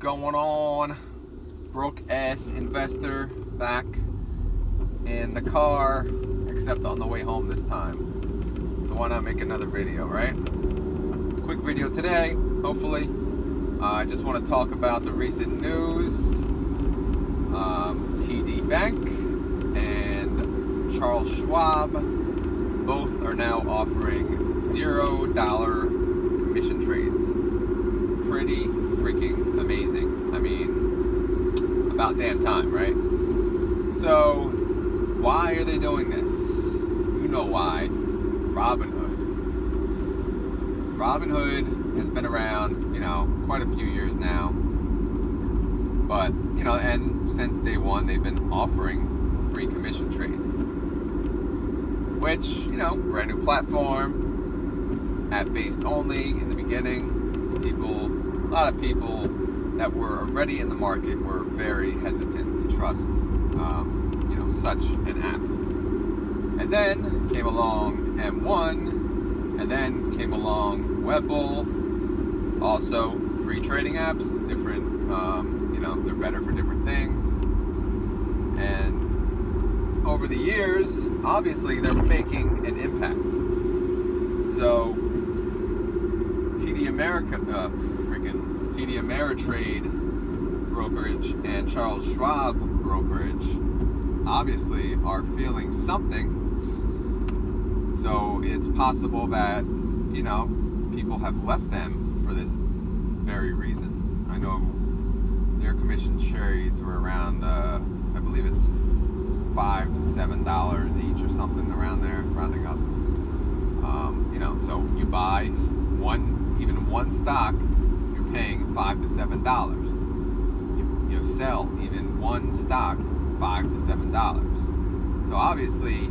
going on? Broke ass investor back in the car, except on the way home this time. So why not make another video, right? Quick video today, hopefully. Uh, I just want to talk about the recent news. Um, TD Bank and Charles Schwab both are now offering zero dollar commission trades. Pretty freaking about damn time, right? So, why are they doing this? You know why. Robinhood. Robinhood has been around, you know, quite a few years now. But, you know, and since day one, they've been offering free commission trades. Which, you know, brand new platform, app based only in the beginning. People, a lot of people that were already in the market were very hesitant to trust, um, you know, such an app. And then came along M1, and then came along Webull, also free trading apps, different, um, you know, they're better for different things. And over the years, obviously, they're making an impact. So, TD America, uh, TD Ameritrade brokerage and Charles Schwab brokerage obviously are feeling something. So it's possible that, you know, people have left them for this very reason. I know their commission trades were around, uh, I believe it's five to seven dollars each or something around there, rounding up. Um, you know, so you buy one, even one stock, five to seven dollars. You, you sell even one stock, five to seven dollars. So obviously,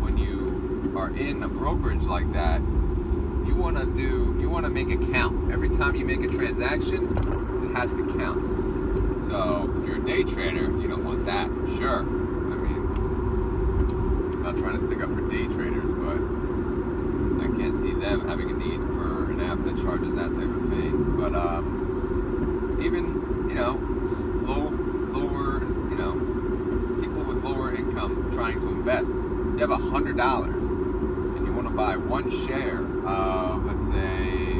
when you are in a brokerage like that, you want to do, you want to make it count. Every time you make a transaction, it has to count. So if you're a day trader, you don't want that for sure. I mean, I'm not trying to stick up for day traders, but can't see them having a need for an app that charges that type of fee. But um, even you know, low, lower, you know, people with lower income trying to invest. You have a hundred dollars, and you want to buy one share of, let's say,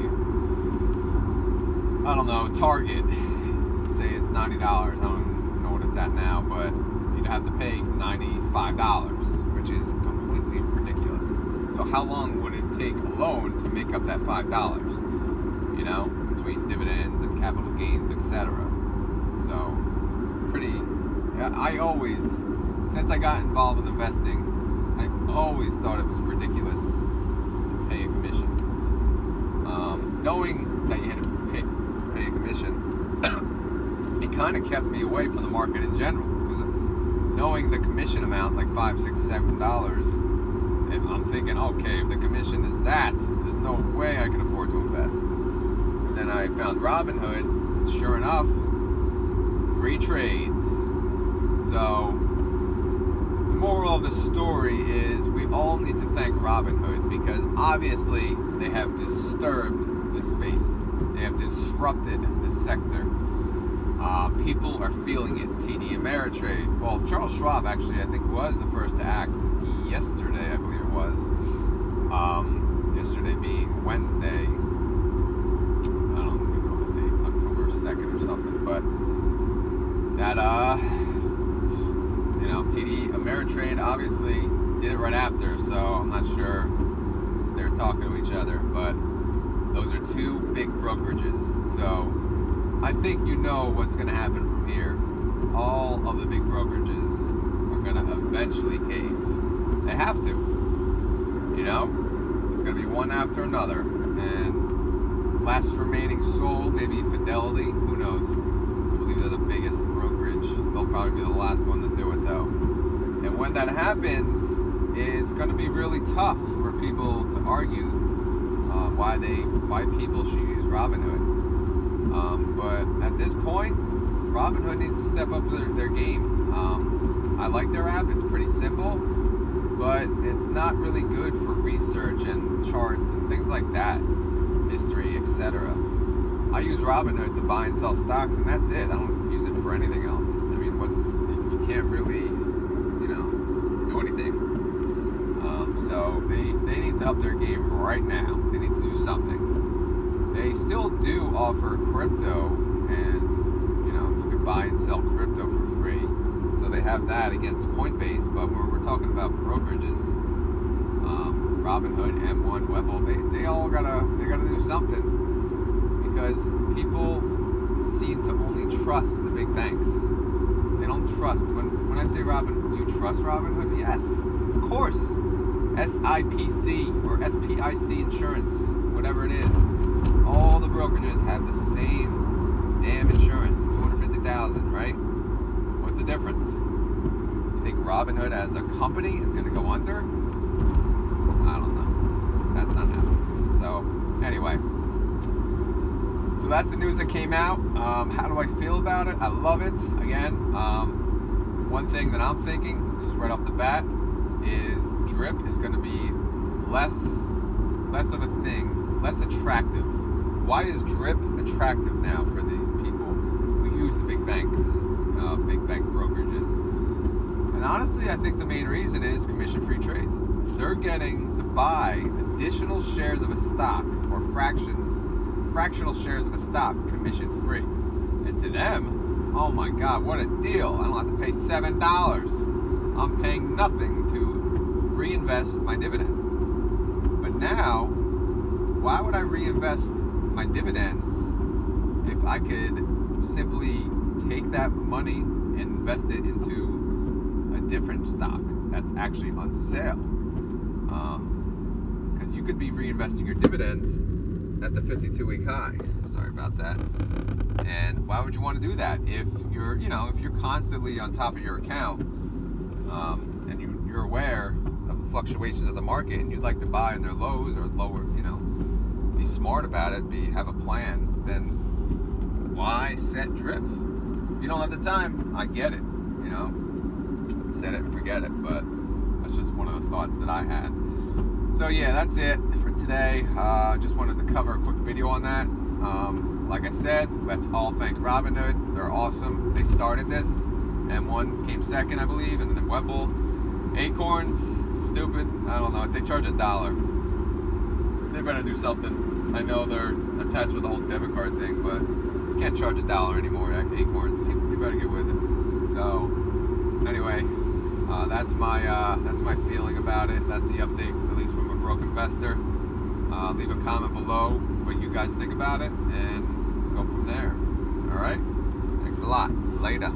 I don't know, Target. Say it's ninety dollars. I don't know what it's at now, but you'd have to pay ninety-five dollars, which is completely ridiculous. So how long would it take alone to make up that five dollars? You know, between dividends and capital gains, etc. So it's pretty. I always, since I got involved in investing, I always thought it was ridiculous to pay a commission. Um, knowing that you had to pay, pay a commission, it kind of kept me away from the market in general because knowing the commission amount, like five, six, seven dollars, if I'm thinking, okay, if the commission is that, there's no way I can afford to invest. And then I found Robinhood, and sure enough, free trades. So the moral of the story is we all need to thank Robinhood because obviously they have disturbed the space. They have disrupted the sector. Uh, people are feeling it. TD Ameritrade. Well, Charles Schwab actually, I think, was the first to act yesterday. I believe it was. Um, yesterday being Wednesday. I don't even know the date. October second or something. But that uh, you know, TD Ameritrade obviously did it right after. So I'm not sure they're talking to each other, but those are two big brokerages. So I think you know what's going to happen from here. All of the big brokerages are going to eventually cave. They have to. You know? It's going to be one after another. And last remaining soul, maybe Fidelity, who knows? I believe they're the biggest brokerage. They'll probably be the last one to do it, though. And when that happens, it's going to be really tough for people to argue uh, why they why people should use Robinhood. Um, but at this point, Robinhood needs to step up their, their game. Um, I like their app; it's pretty simple, but it's not really good for research and charts and things like that, history, etc. I use Robinhood to buy and sell stocks, and that's it. I don't use it for anything else. I mean, what's you can't really, you know, do anything. Um, so they they need to up their game right now. They need to do something. They still do offer crypto, and you know, you can buy and sell crypto for free. So they have that against Coinbase. But when we're talking about brokerages, um, Robinhood, M1, Webull, they, they all gotta they gotta do something because people seem to only trust the big banks. They don't trust. When when I say Robin, do you trust Robinhood? Yes, of course. SIPC or SPIC insurance, whatever it is. All the brokerages have the same damn insurance, 250,000, right? What's the difference? You think Robinhood as a company is going to go under? I don't know. That's not happening. So, anyway. So that's the news that came out. Um, how do I feel about it? I love it. Again, um, one thing that I'm thinking, just right off the bat, is drip is going to be less, less of a thing, less attractive. Why is drip attractive now for these people who use the big banks, uh, big bank brokerages? And honestly, I think the main reason is commission-free trades. They're getting to buy additional shares of a stock or fractions fractional shares of a stock commission free. And to them, oh my God, what a deal. I don't have to pay $7. I'm paying nothing to reinvest my dividends. But now, why would I reinvest my dividends if I could simply take that money and invest it into a different stock that's actually on sale? Because um, you could be reinvesting your dividends at the 52 week high. Sorry about that. And why would you want to do that if you're, you know, if you're constantly on top of your account um, and you, you're aware of the fluctuations of the market and you'd like to buy in their lows or lower, you know, be smart about it, be have a plan, then why set drip? If you don't have the time, I get it, you know, set it and forget it. But that's just one of the thoughts that I had. So yeah, that's it for today. Uh, just wanted to cover a quick video on that. Um, like I said, let's all thank Robinhood. They're awesome. They started this. M1 came second, I believe, and then Webull. Acorns, stupid. I don't know. If they charge a dollar. They better do something. I know they're attached with the whole debit card thing, but you can't charge a dollar anymore at Acorns. You, you better get with it. So, anyway, uh, that's my uh, that's my feeling about it. That's the update, at least from a broke investor. Uh, leave a comment below what you guys think about it, and go from there. All right. Thanks a lot. Later.